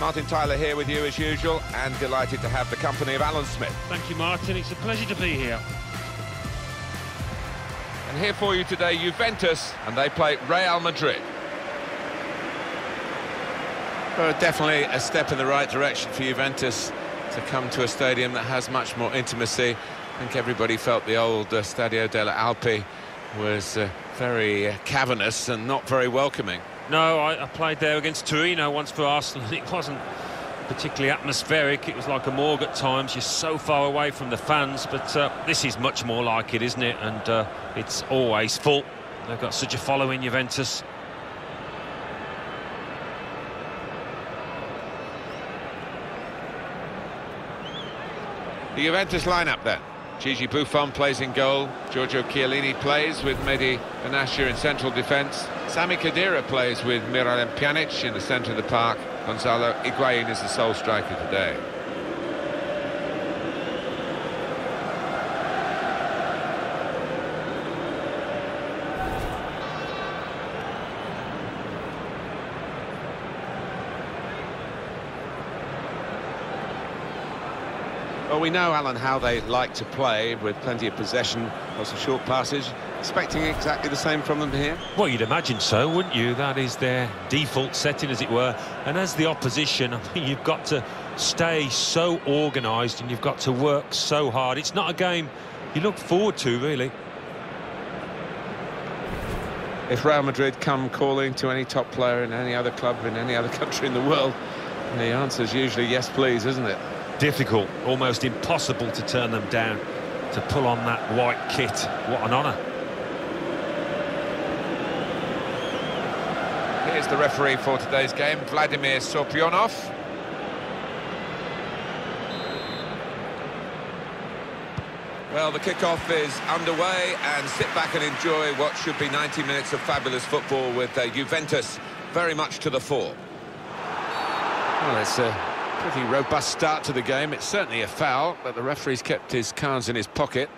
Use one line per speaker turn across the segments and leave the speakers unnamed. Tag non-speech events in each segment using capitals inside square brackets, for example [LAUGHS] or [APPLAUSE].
Martin Tyler here with you as usual, and delighted to have the company of Alan Smith.
Thank you, Martin. It's a pleasure to be here.
And here for you today, Juventus, and they play Real Madrid.
Well, definitely a step in the right direction for Juventus to come to a stadium that has much more intimacy. I think everybody felt the old uh, Stadio delle Alpi was uh, very uh, cavernous and not very welcoming.
No, I, I, played there against Torino once for Arsenal, and it wasn't particularly atmospheric. It was like a morgue at times. You're so far away from the fans, but uh, this is much more like it, isn't it? And uh, it's always full. They've got such a following, Juventus.
The Juventus lineup then. Gigi Buffon plays in goal. Giorgio Chiellini plays with Mehdi Benatia in central defence. Sami Khedira plays with Miralem Pjanic in the centre of the park. Gonzalo Higuain is the sole striker today.
Well, we know, Alan, how they like to play with plenty of possession, lots of short passes. Expecting exactly the same from them here?
Well, you'd imagine so, wouldn't you? That is their default setting, as it were. And as the opposition, [LAUGHS] I mean, you've got to stay so organised and you've got to work so hard. It's not a game you look forward to, really.
If Real Madrid come calling to any top player in any other club in any other [LAUGHS] country in the world, the answer is usually yes, please, isn't it?
difficult, almost impossible to turn them down, to pull on that white kit. What an honour.
Here's the referee for today's game, Vladimir Sopionov. Well, the kickoff is underway, and sit back and enjoy what should be 90 minutes of fabulous football with uh, Juventus very much to the fore.
Well, it's a Pretty robust start to the game. It's certainly a foul, but the referee's kept his cards in his pocket.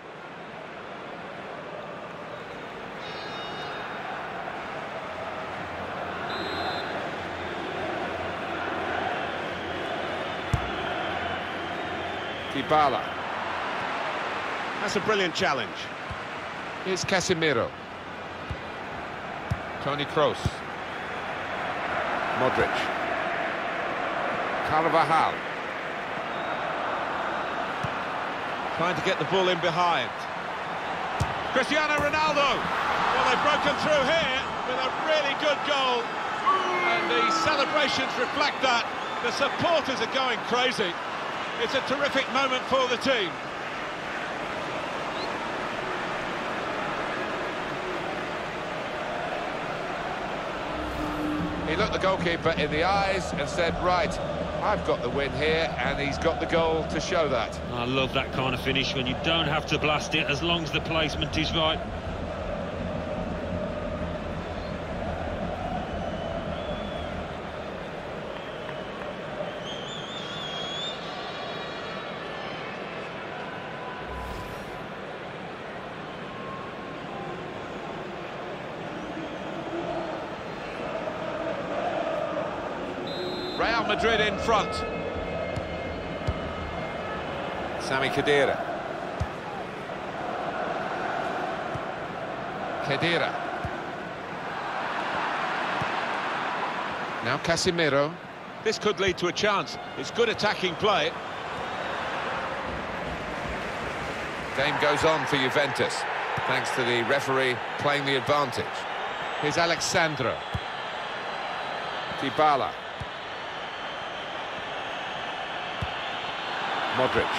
Dybala. That's a brilliant challenge.
Here's Casemiro. Toni Kroos. Modric. Carvajal.
Trying to get the ball in behind. Cristiano Ronaldo. Well, they've broken through here with a really good goal. And the celebrations reflect that. The supporters are going crazy. It's a terrific moment for the team.
He looked the goalkeeper in the eyes and said, right, I've got the win here, and he's got the goal to show that.
I love that kind of finish when you don't have to blast it as long as the placement is right.
Real Madrid in front. Sami Khedira. Khedira. Now Casemiro.
This could lead to a chance. It's good attacking play.
Game goes on for Juventus, thanks to the referee playing the advantage. Here's Alex Sandro. Dybala. Modric.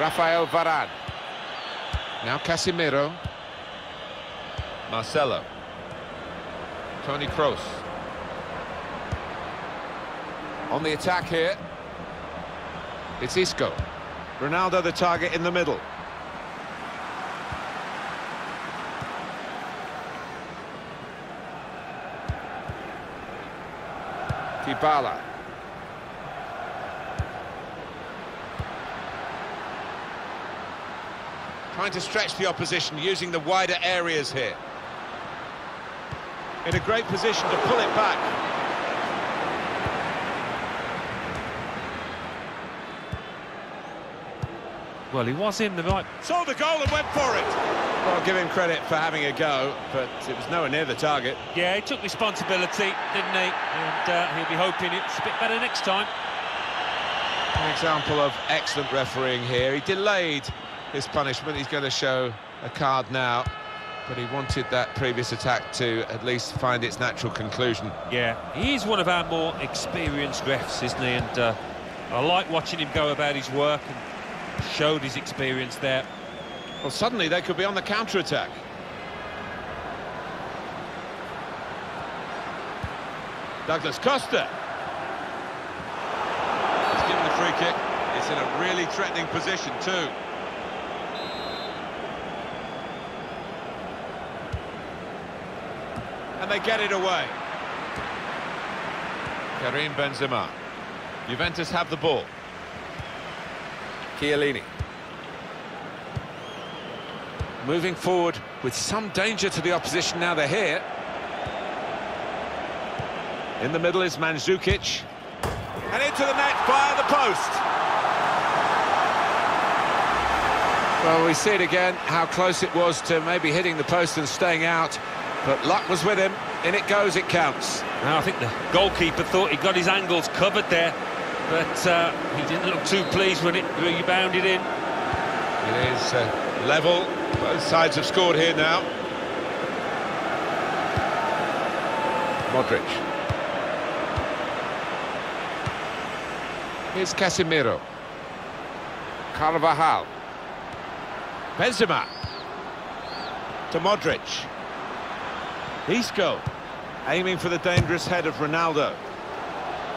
Rafael Varane. Now Casemiro. Marcelo. Toni Kroos. On the attack here. It's Isco.
Ronaldo the target in the middle.
Dybala. Trying to stretch the opposition, using the wider areas here.
In a great position to pull it back.
Well, he was in the right...
Saw the goal and went for it! Well, I'll give him credit for having a go, but it was nowhere near the target.
Yeah, he took responsibility, didn't he? And uh, he'll be hoping it's a bit better next time.
An example of excellent refereeing here. He delayed his punishment. He's going to show a card now. But he wanted that previous attack to at least find its natural conclusion.
Yeah, he's one of our more experienced refs, isn't he? And uh, I like watching him go about his work and showed his experience there.
Well, suddenly they could be on the counter-attack. Douglas Costa. He's given the free kick. It's in a really threatening position too. They get it away.
Karim Benzema. Juventus have the ball. Chiellini. Moving forward with some danger to the opposition now they're here. In the middle is Mandzukic.
And into the net via the post.
Well, we see it again, how close it was to maybe hitting the post and staying out. But luck was with him. In it goes, it counts.
Now, I think the goalkeeper thought he got his angles covered there, but uh, he didn't look too pleased when it rebounded in.
It is uh, level. Both sides have scored here now.
Modric. Here's Casemiro. Carvajal.
Benzema. To Modric. Isco. Aiming for the dangerous head of Ronaldo.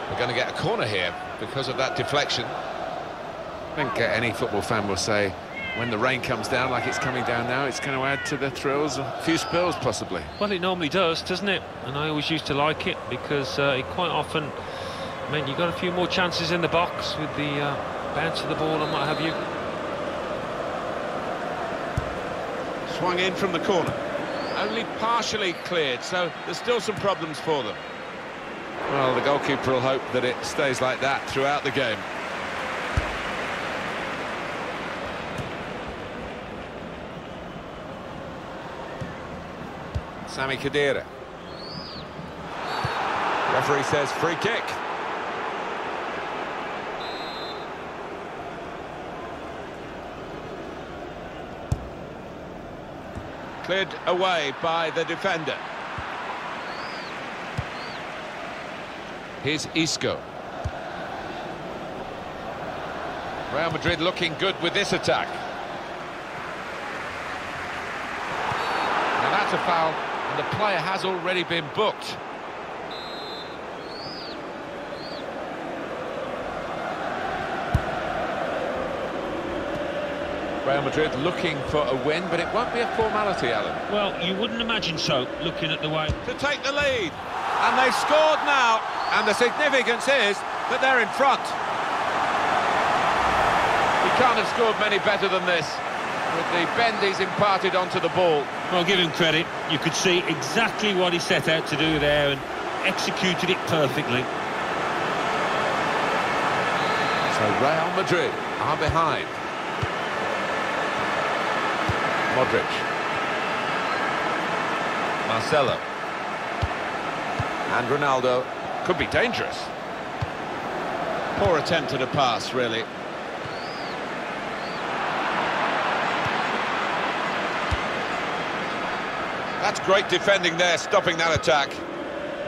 We're going to get a corner here because of that deflection. I think uh, any football fan will say when the rain comes down like it's coming down now, it's going to add to the thrills, a few spills possibly.
Well, it normally does, doesn't it? And I always used to like it because uh, it quite often meant you got a few more chances in the box with the uh, bounce of the ball and what have you.
Swung in from the corner. Only partially cleared, so there's still some problems for them.
Well, the goalkeeper will hope that it stays like that throughout the game. Sami Khedira. Referee says free kick.
Cleared away by the defender.
Here's Isco. Real Madrid looking good with this attack. Now that's a foul, and the player has already been booked. Real Madrid looking for a win, but it won't be a formality, Alan.
Well, you wouldn't imagine so, looking at the way...
To take the lead. And they've scored now. And the significance is that they're in front.
He can't have scored many better than this. With the bend he's imparted onto the ball.
Well, give him credit. You could see exactly what he set out to do there and executed it perfectly.
So Real Madrid are behind. Modric. Marcelo. And Ronaldo.
Could be dangerous. Poor attempt at a pass, really. That's great defending there, stopping that attack.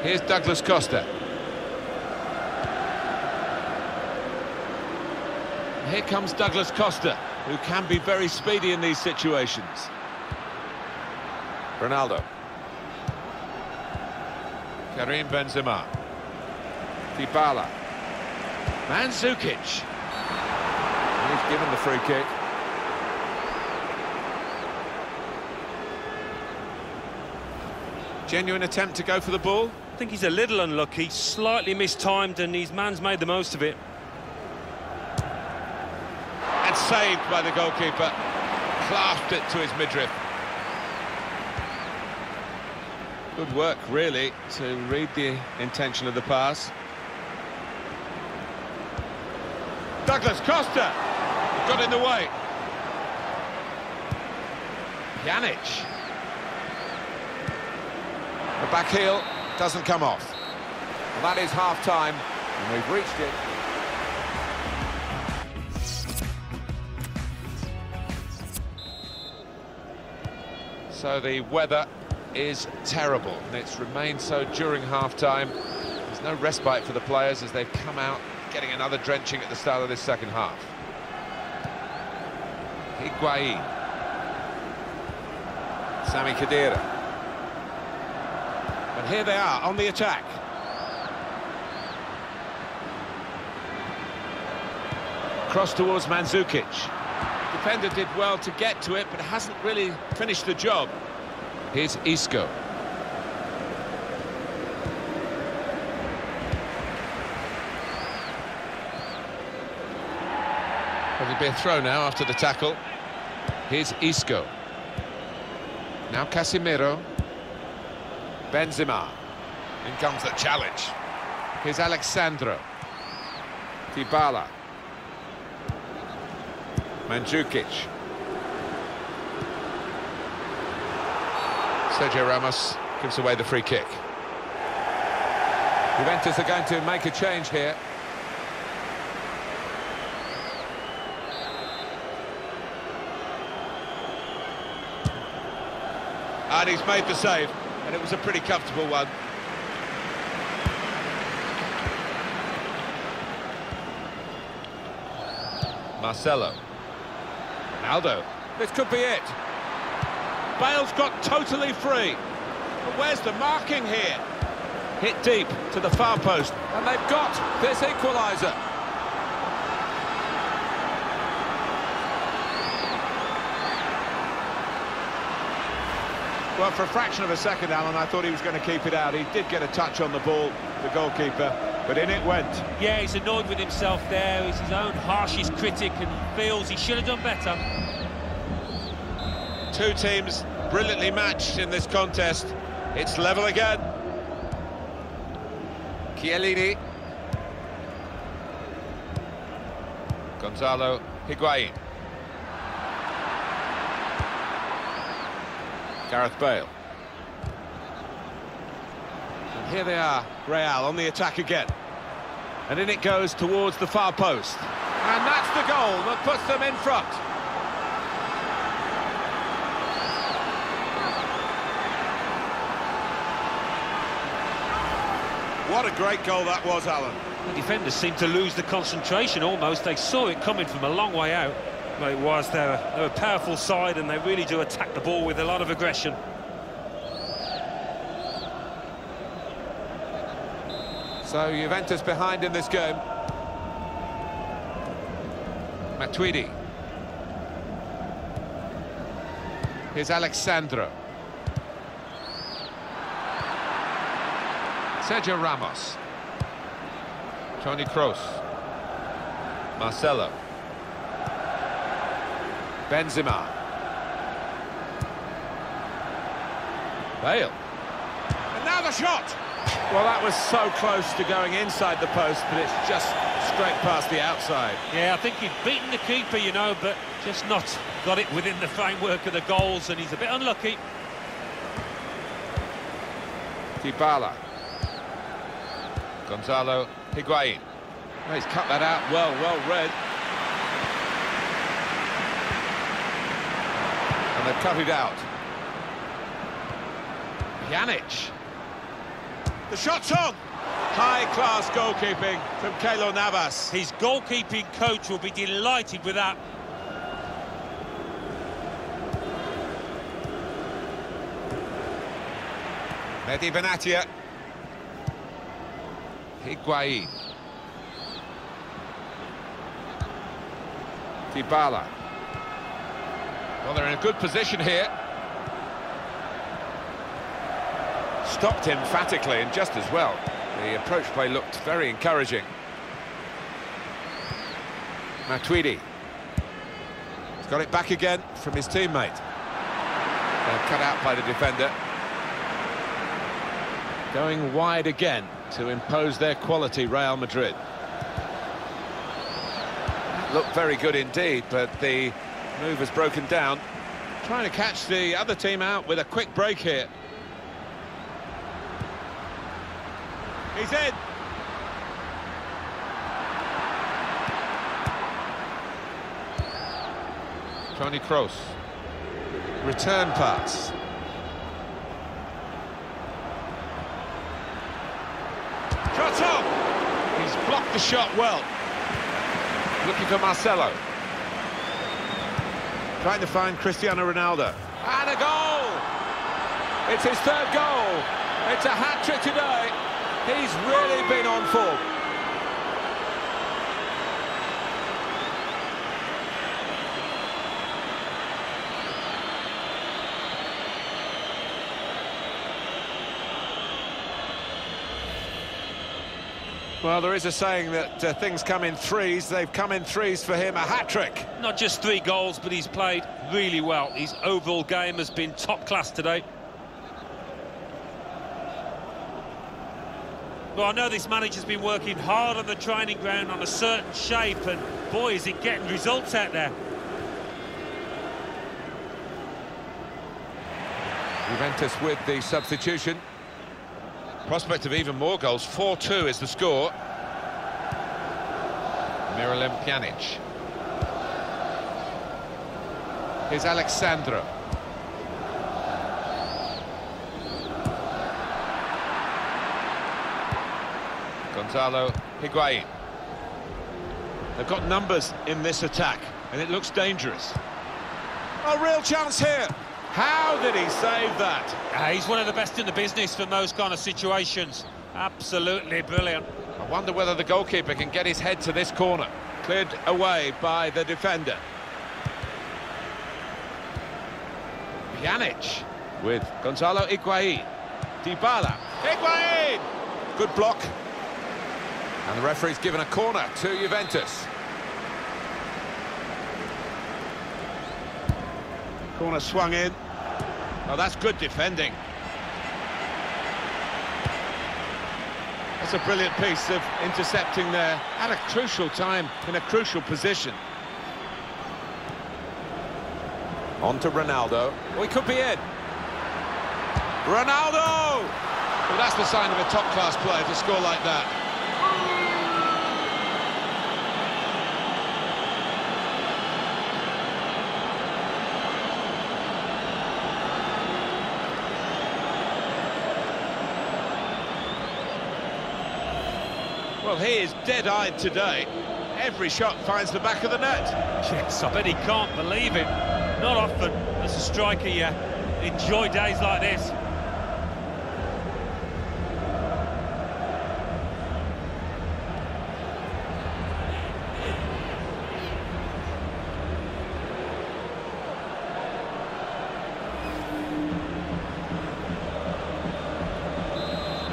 Here's Douglas Costa.
Here comes Douglas Costa, who can be very speedy in these situations.
Ronaldo. Karim Benzema. Dybala.
Mandzukic.
He's given the free kick. Genuine attempt to go for the ball.
I think he's a little unlucky, slightly mistimed, and his man's made the most of it.
And saved by the goalkeeper. Clasped it to his midriff. Good work, really, to read the intention of the pass. Douglas Costa got in the way. Pjanic. The back heel doesn't come off.
Well, that is half-time, and we've reached it. So the weather is terrible, and it's remained so during half-time. There's no respite for the players as they've come out getting another drenching at the start of this second half. Higuain. Sami Khedira.
And here they are on the attack. Cross towards Mandzukic. Defender did well to get to it, but hasn't really finished the job.
Here's Isco. It'll be a throw now after the tackle. Here's Isco. Now Casemiro. Benzema. In comes the challenge. Here's Alex Sandro. Dybala. Mandzukic. Sergio Ramos gives away the free kick. Juventus are going to make a change here.
And he's made the save, and it was a pretty comfortable one.
Marcelo.
Ronaldo. This could be it. Bale's got totally free. But where's the marking here? Hit deep to the far post, and they've got this equaliser. Well, for a fraction of a second, Alan, I thought he was going to keep it out. He did get a touch on the ball, the goalkeeper, but in it went.
Yeah, he's annoyed with himself there. He's his own harshest critic and feels he should have done better.
Two teams brilliantly matched in this contest. It's level again.
Chiellini. Gonzalo Higuain. Gareth Bale.
And here they are, Real on the attack again. And in it goes towards the far post. And that's the goal that puts them in front. What a great goal that was, Alan.
The defenders seemed to lose the concentration almost. They saw it coming from a long way out. Well, it was. They're a, they're a powerful side and they really do attack the ball with a lot of aggression.
So Juventus behind in this game. Matuidi. Here's Alex Sandro. Sergio Ramos. Toni Kroos. Marcelo. Benzema. Bale.
And now the shot! Well, that was so close to going inside the post, but it's just straight past the outside.
Yeah, I think he'd beaten the keeper, you know, but just not got it within the framework of the goals, and he's a bit unlucky.
Dybala. Gonzalo Higuain.
Oh, he's cut that out well, well read.
And they've cut it out.
Pjanic. The shot's on! High-class goalkeeping from Keylor Navas.
His goalkeeping coach will be delighted with that.
Mehdi Benatia. Higuain. Dybala. Well, they're in a good position here. Stopped emphatically and just as well. The approach play looked very encouraging. Matuidi. He's got it back again from his teammate. They're cut out by the defender.
Going wide again to impose their quality, Real Madrid.
Looked very good indeed, but the move has broken down. Trying to catch the other team out with a quick break here. He's in.
Toni Kroos. Return pass.
Shot off. He's blocked the shot well.
Looking for Marcelo.
Trying to find Cristiano Ronaldo. And a goal! It's his third goal. It's a hat-trick today. He's really been on form. Well, there is a saying that uh, things come in threes. They've come in threes for him. A hat-trick.
Not just three goals, but he's played really well. His overall game has been top class today. Well, I know this manager's been working hard on the training ground on a certain shape, and boy, is it getting results out there.
Juventus with the substitution. Prospect of even more goals. 4-2 is the score. Miralem Pjanic. Here's Alex Sandro. Gonzalo Higuain.
They've got numbers in this attack, and it looks dangerous. A real chance here. How did he save that?
Ah, he's one of the best in the business for those kind of situations. Absolutely brilliant.
I wonder whether the goalkeeper can get his head to this corner.
Cleared away by the defender. Pjanic with Gonzalo Higuain. Dybala. Higuain! Good block.
And the referee's given a corner to Juventus.
Corner swung in. Oh, that's good defending. That's a brilliant piece of intercepting there at a crucial time in a crucial position.
On to Ronaldo.
We could be in. Ronaldo! Well, that's the sign of a top-class player to score like that. Well, he is dead-eyed today. Every shot finds the back of the net.
Yes, I bet he can't believe it. Not often, as a striker, you enjoy days like this.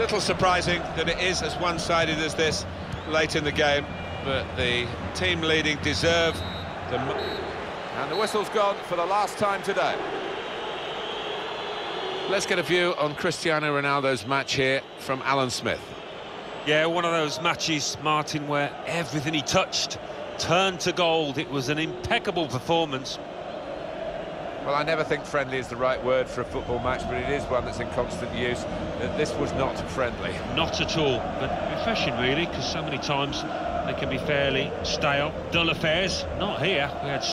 Little surprising that it is as one-sided as this late in the game, but the team leading deserve the...
And the whistle's gone for the last time today. Let's get a view on Cristiano Ronaldo's match here from Alan Smith.
Yeah, one of those matches, Martin, where everything he touched turned to gold. It was an impeccable performance.
Well, I never think friendly is the right word for a football match, but it is one that's in constant use. Uh, this was not friendly.
Not at all, but refreshing, really, because so many times they can be fairly stale, dull affairs. Not here. We had